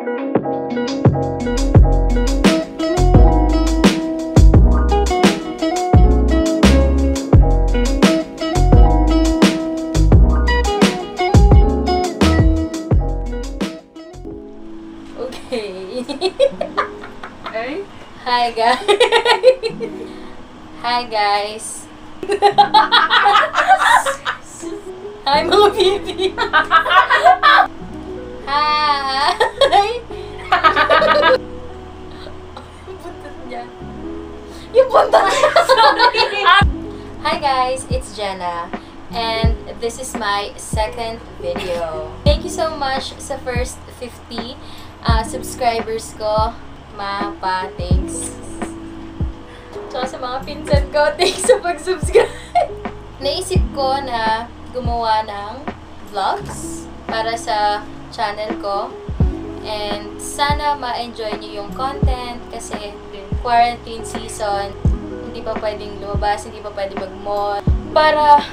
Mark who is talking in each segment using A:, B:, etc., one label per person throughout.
A: Okay.
B: Ay?
A: Hi guys. Hi guys. Hi mga baby. Yung niya. Sorry. Hi guys, it's Jenna. And this is my second video. Thank you so much sa first 50 uh, subscribers ko. Ma, pa, thanks. Tsaka sa mga pinsan ko, thanks sa pag-subscribe. Naisip ko na gumawa ng vlogs para sa channel ko. And sana ma-enjoy niyo yung content kasi quarantine season, hindi pa pwedeng lumabas, hindi pa pwedeng mag-mall. Para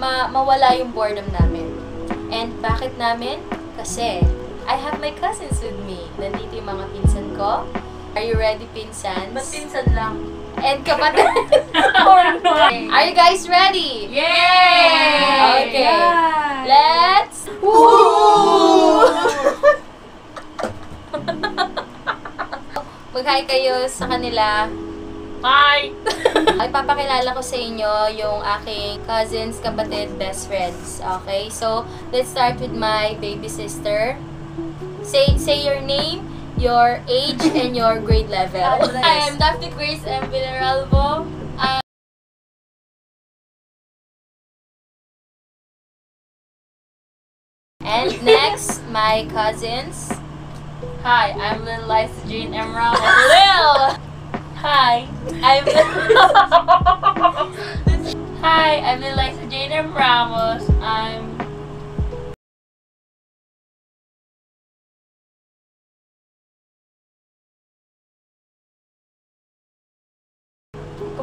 A: ma mawala yung boredom namin. And bakit namin? Kasi I have my cousins with me. Nandito yung mga pinsan ko. Are you ready, pinsans?
B: Ba't pinsan lang?
A: And kapatid. Are you guys ready?
B: Yay!
A: Okay.
B: Yay!
A: Let's...
B: Woo!
A: Mag-hi kayo sa kanila.
B: Hi!
A: Ay, papakilala ko sa inyo yung aking cousins, kapatid, best friends. Okay? So, let's start with my baby sister. Say say your name, your age, and your grade level.
B: Hi,
A: I'm Daphne Grace M. Villaralbo. Uh, and next, my cousins.
B: Hi, I'm Lil Liza Jean M. Lil! Hi, I'm Hi, I'm Lil Liza Jane M. Ramos. I'm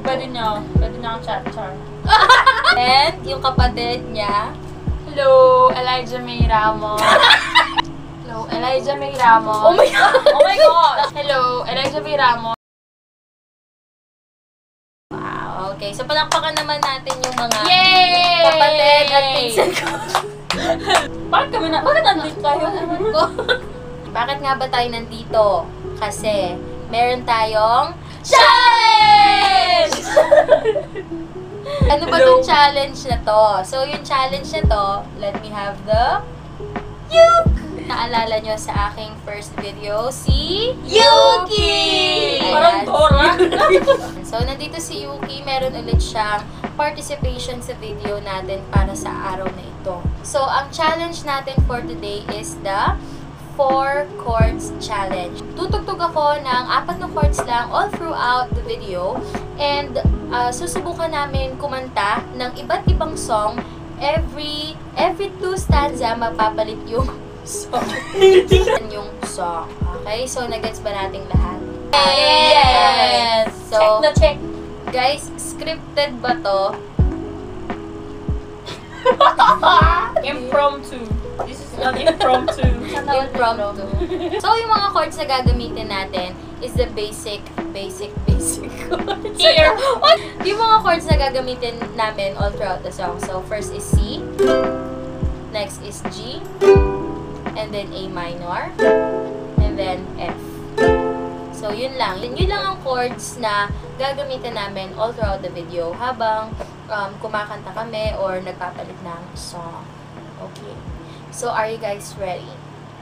B: pwede nyo, pwede nyo akong chat, char.
A: And yung kapatid niya.
B: Hello, Elijah May Ramos. Hello, Elijah May Ramos.
A: Oh my God!
B: Oh my God! Hello, Elijah May Ramos.
A: Wow, okay. So, palakpakan naman natin yung mga
B: Yay!
A: kapatid at pinsan ko.
B: Bakit kami na? Bakit nandito tayo?
A: ko. Bakit nga ba tayo nandito? Kasi, meron tayong challenge! ano ba
B: Hello?
A: tong challenge na to? So, yung challenge na to, let me have the Yuck! Naalala nyo sa aking first video, si Yuki!
B: Parang Dora.
A: So, nandito si Yuki, meron ulit siyang participation sa video natin para sa araw na ito. So, ang challenge natin for today is the 4 chords challenge. Tutugtog ako ng apat na chords lang all throughout the video and uh, susubukan namin kumanta ng iba't ibang song every every two stanza mapapalit yung song. yung song. Okay? So, nagets ba nating lahat?
B: Yes!
A: So,
B: check na check.
A: Guys, scripted ba to?
B: Impromptu. This is an impromptu.
A: Impromptu. So, yung mga chords na gagamitin natin is the basic, basic, basic chords.
B: Here.
A: What? Yung mga chords na gagamitin namin all throughout the song. So, first is C. Next is G. And then A minor. And then F. So, yun lang. Yun, yun lang ang chords na gagamitin namin all throughout the video habang um, kumakanta kami or nagpapalit ng song. Okay. So, are you guys ready?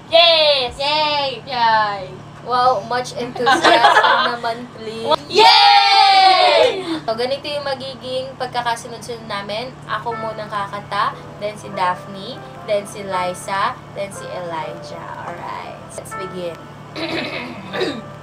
B: Yes!
A: Yay!
B: Yay!
A: Wow, much enthusiasm naman, please.
B: Yay!
A: So, ganito yung magiging pagkakasunod-sunod namin. Ako munang kakanta, then si Daphne, then si Liza, then si Elijah. Alright, let's begin.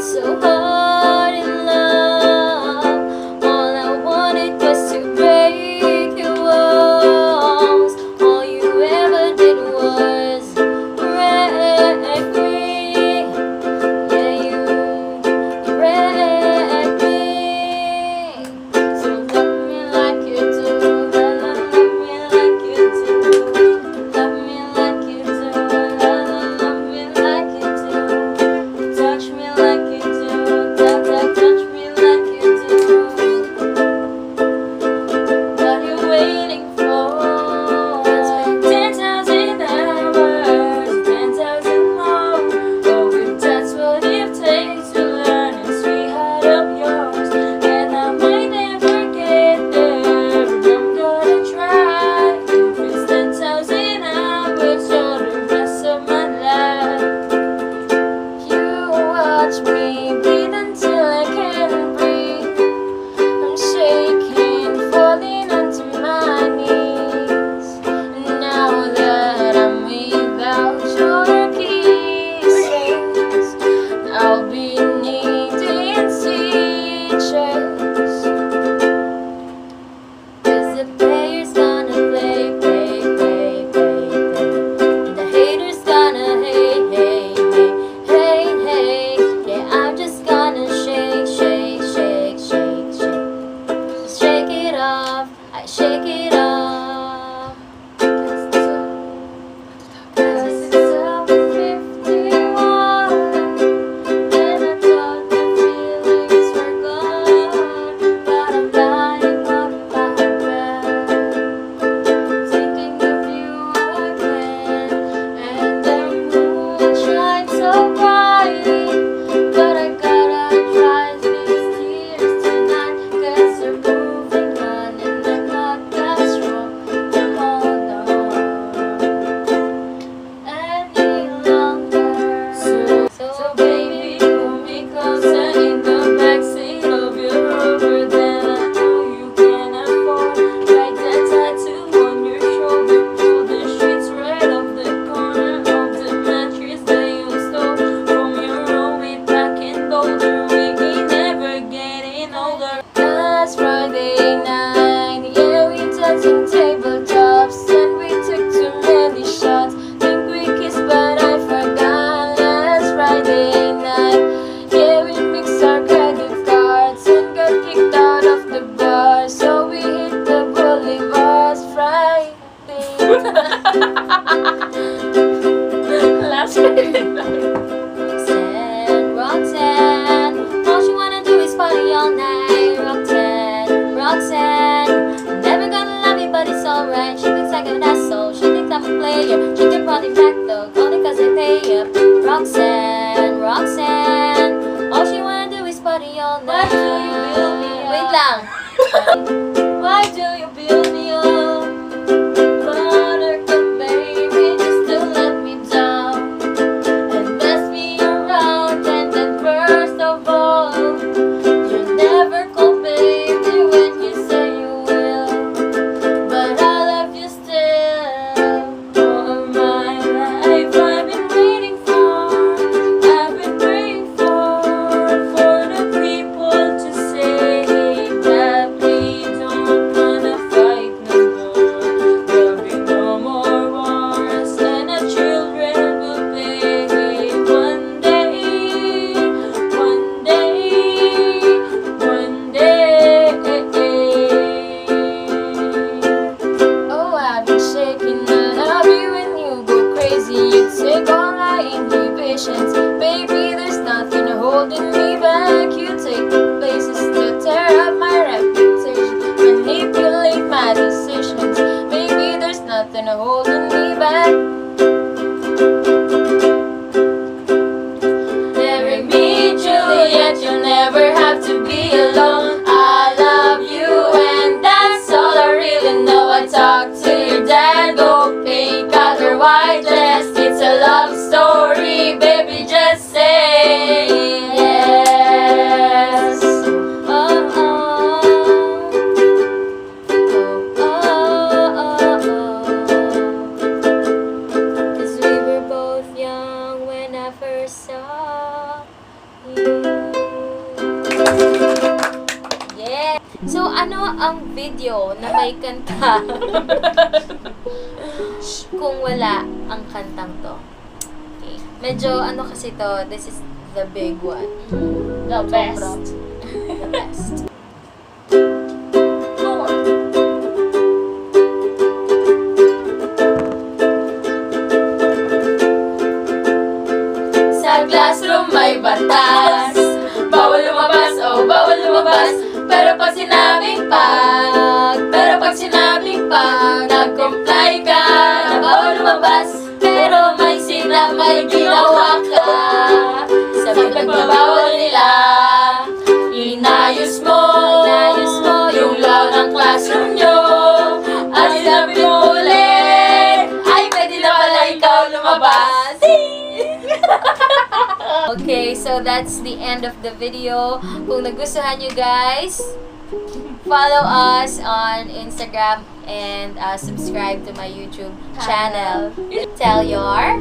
B: so hard. Roxanne. All she wanna do is party all night. Wait lang.
A: May kanta kung wala ang kantang to? Okay. Medyo, ano kasi to, this is the big one.
B: The best.
A: The best.
B: Sa classroom may batas
A: Okay, so that's the end of the video. Kung nagustuhan you guys, follow us on Instagram and uh, subscribe to my YouTube channel. Tell your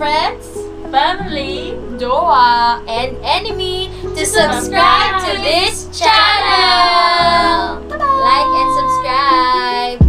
A: friends,
B: family,
A: Doa, and enemy to subscribe to this channel. Like and subscribe.